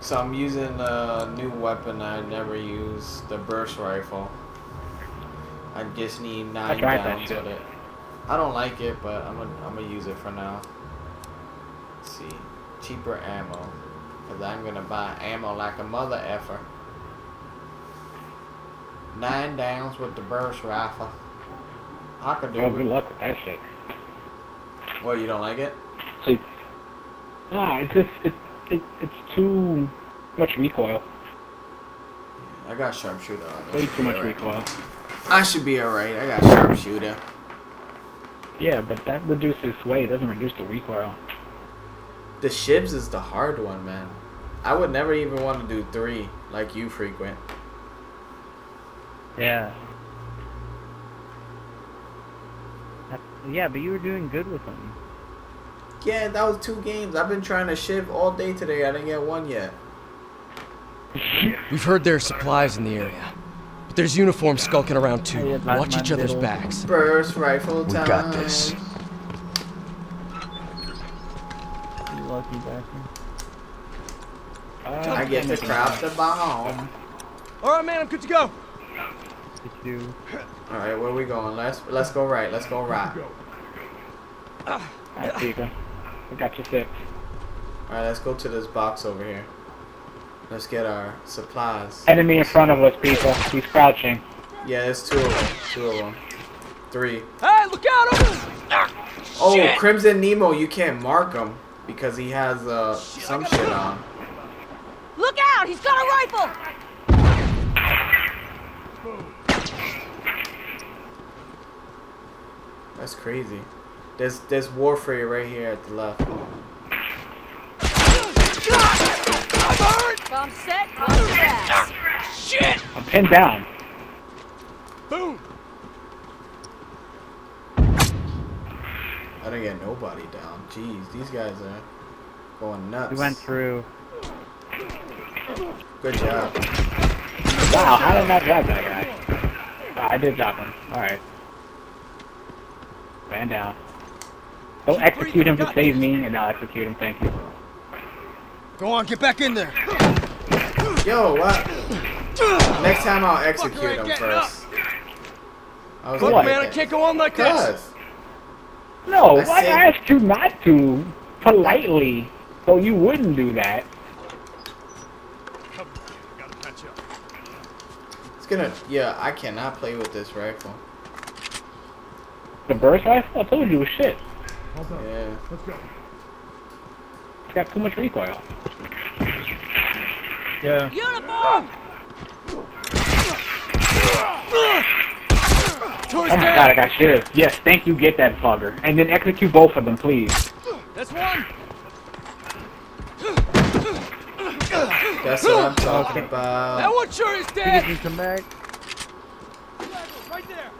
So I'm using a new weapon I never use, the burst rifle. I just need nine downs with it. I don't like it, but I'm gonna I'm gonna use it for now. Let's see, cheaper ammo, cause I'm gonna buy ammo like a mother effer. Nine downs with the burst rifle. I could do Oh, good luck with that shit. What you don't like it? See, nah, it's just it, it it's too much recoil. I got sharpshooter on. Way too much Alright. recoil. I should be alright. I got sharpshooter. Yeah, but that reduces sway. It doesn't reduce the recoil. The shivs is the hard one, man. I would never even want to do three like you frequent. Yeah. That- Yeah, but you were doing good with them. Yeah, that was two games. I've been trying to shiv all day today. I didn't get one yet. We've heard there are supplies in the area. But there's uniforms skulking around too. Watch each other's backs. Burst rifle time. We got this. You lucky bastard. Uh, I get to craft a bomb. All right, man, I'm good to go. Did you? All right, where are we going? Let's let's go right. Let's go right. Alright, Tika. I got you six. All right, let's go to this box over here. Let's get our supplies. Enemy in front of us, people. He's crouching. Yeah, there's two of them. Two of them. Three. Hey, look out! Over Oh, Crimson Nemo, you can't mark him because he has uh some shit on. Look out! He's got a rifle! That's crazy. There's there's Warfare right here at the left. Bomb set, bomb fast. I'm pinned down. Boom! I didn't get nobody down. Jeez, these guys are going nuts. We went through. Good job. Wow, how did I not drop that guy? I did drop him. Alright. Man down. Don't execute him to save me, and I'll execute him, thank you. Go on, get back in there. Yo, what? Next time I'll execute him first. I was Look, like, man, I can't go on like this. Cuz. No, I I, asked you not to, politely, so you wouldn't do that. Gotta catch up. It's gonna. Yeah, I cannot play with this rifle. The burst rifle? I told you it was shit. Yeah. It's got too much recoil. Yeah. Uniform! Oh my god, I got shit. Yes, thank you, get that bugger. And then execute both of them, please. That's one. That's what I'm talking about. That one sure is dead. can come back. Right there.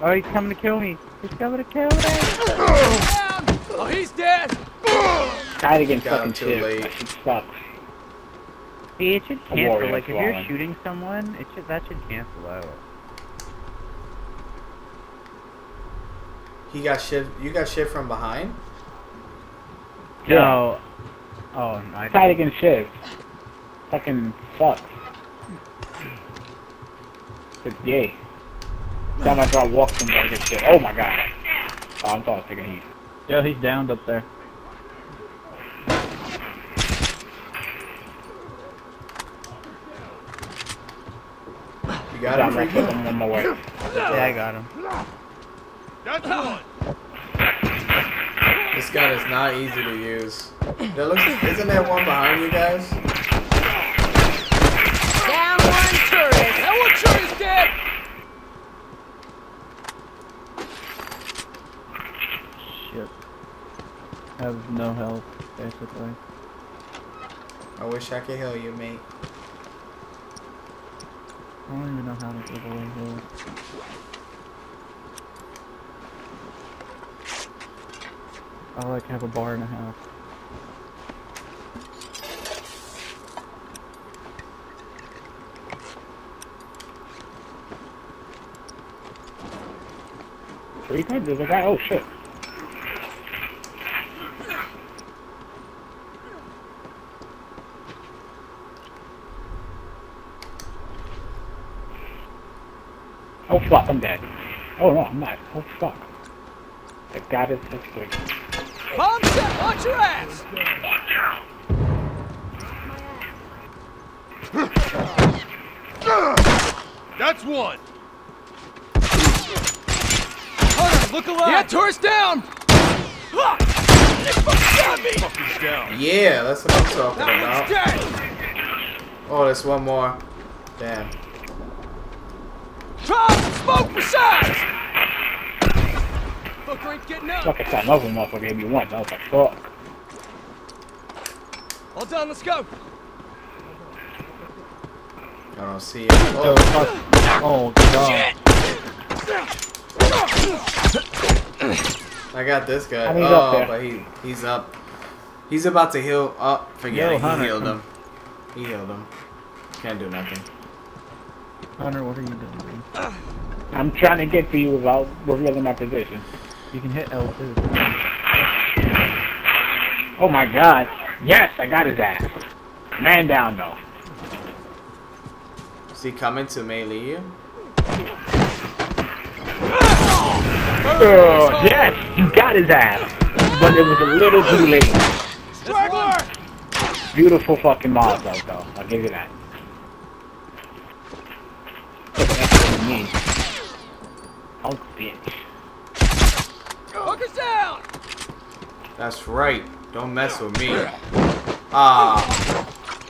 Oh, he's coming to kill me. He's coming to kill me. Down. Oh, he's dead. Died against Got fucking him too shit. late. That shit sucks. See, it should cancel. warrior Like if you're flying. shooting someone, it should that should cancel out. He got shit. You got shit from behind. Yeah. No. Oh, no, I Died against shit. Fucking sucks. But yay. Time I draw walk from there, get shit. Oh my god. Oh, I'm thought I was taking heat. Yeah, he's downed up there. You got him, I'm him, right freaking? I'm on my way. Yeah, I got him. That's one. This gun is not easy to use. There looks, isn't there one behind you guys? Down one tourist! That one sure is dead. Have no health, basically. I wish I could heal you, mate. I don't even know how to give away heal. I like to have a bar and a half. Three times? There's a guy. Oh shit. Oh fuck, I'm dead. Oh no, I'm not. Oh fuck. The goddess is good. Bomb set, watch your ass! That's one. Hunter, look alive! Yeah, tourist down! Fucking down. Yeah, that's what I'm talking about. Oh, there's one more. Damn. Drop! Smoke for size! Fucker ain't getting up! Fuck, I saw another motherfucker gave me one. I was like, fuck. All done, let's go! I don't see it. So, Oh, fuck. Oh, God. I got this guy. I mean, he's up oh, but he he's up. He's about to heal. Oh, forget Yo, it. He Hunter, healed him. He healed him. Can't do nothing. Hunter, what are you doing? I'm trying to get to you without revealing my position. You can hit L2. Oh my god. Yes, I got his ass. Man down though. Is he coming to melee you? Oh, yes, you got his ass. But it was a little too late. Straggler! Beautiful fucking Molotov though. I'll give you that. Took an extra than me. Oh, bitch. Fucker's down! That's right. Don't mess with me. Ah,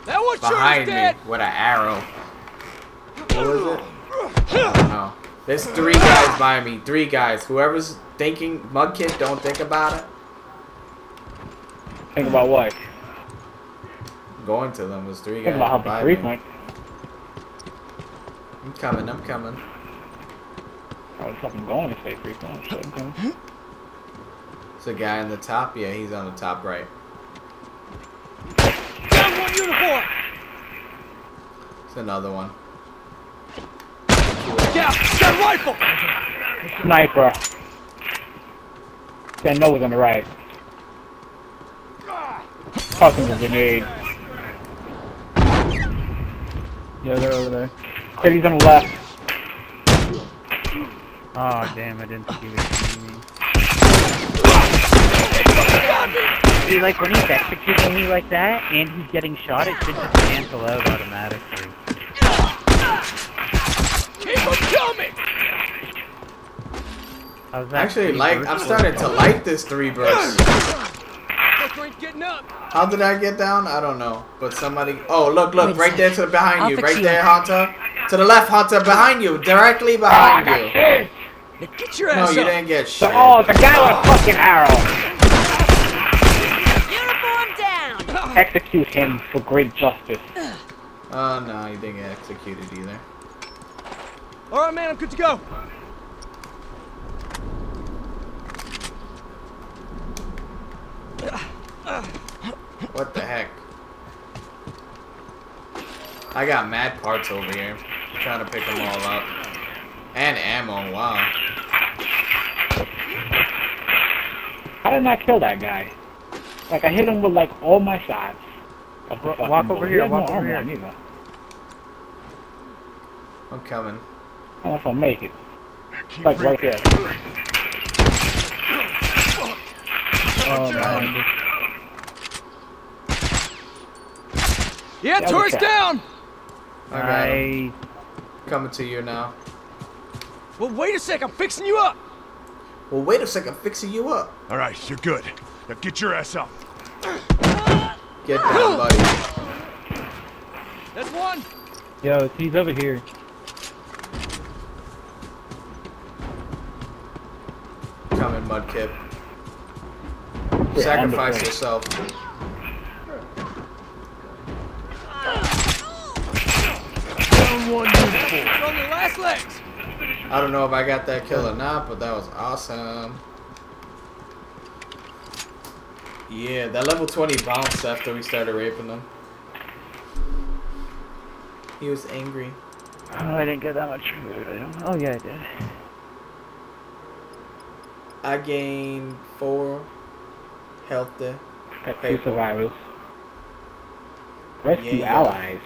That one sure behind me dead! with an arrow. What was it? I don't know. There's three guys by me. Three guys. Whoever's thinking Mudkip, don't think about it. Think about what? Going to them. There's three Think guys about how by the three me. point. I'm coming. I'm coming. I was fucking going to say three point. okay. It's a guy in the top. Yeah, he's on the top right. Down one uniform! It's another one. Yeah, got a rifle! Sniper. Then no was on the right. Fucking a grenade. Yeah, they're over there. Kitty's on the left. Oh, damn, I didn't think he was seeing me. See, like, when he's executing me like that, and he's getting shot, it should just cancel out automatically. Keep him coming! I was that Actually, like I'm versatile. starting to like this three burst. Fucker ain't getting up! How did I get down? I don't know. But somebody. Oh, look, look, Wait right there to the behind I'll you, right you there, up. Hunter. To the left, Hunter, behind you, directly behind you. Now get your No, ass you up! didn't get So, shit. oh, the guy with a fucking arrow. Uniform down! Execute him for great justice. Oh no, you didn't get executed either. Alright, man, I'm good to go! What the heck? I got mad parts over here. I'm trying to pick them all up. And ammo, wow. How did I kill that guy? Like, I hit him with, like, all my shots. Of the walk bullet. over He here, has no walk over here. either. I'm coming. I don't know if I'll make it. Like, right there. Oh, man. Yeah, Yeah, tourist okay. down! I got 'em. I... Coming to you now. Well, wait a sec, I'm fixing you up! Well, wait a second, fixing you up. All right, you're good. Now get your ass up. Get down, buddy. That's one! Yo, he's over here. Coming, Mudkip. Yeah, Sacrifice yourself. Down one uniform. On your last legs! I don't know if I got that kill or not, but that was awesome. Yeah, that level 20 bounced after we started raping them. He was angry. Oh, I didn't get that much food. I don't... Oh, yeah, I did. I gained four health there. Got two survivors. Rescue Yeah, yeah. allies.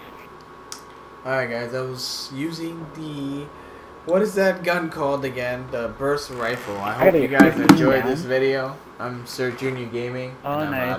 Alright guys, I was using the What is that gun called again? The burst rifle. I I hope gotta you guys enjoyed this video. I'm Sir Junior Gaming. Oh, and I'm nice. outta